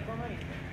行かないんだ